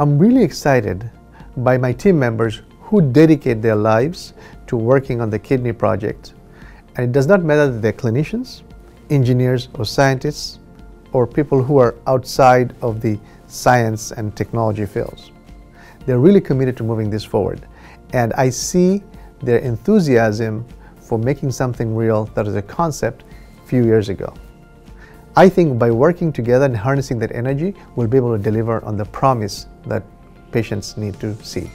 I'm really excited by my team members who dedicate their lives to working on the kidney project. And it does not matter that they're clinicians, engineers, or scientists, or people who are outside of the science and technology fields. They're really committed to moving this forward. And I see their enthusiasm for making something real that is a concept few years ago. I think by working together and harnessing that energy, we'll be able to deliver on the promise that patients need to see.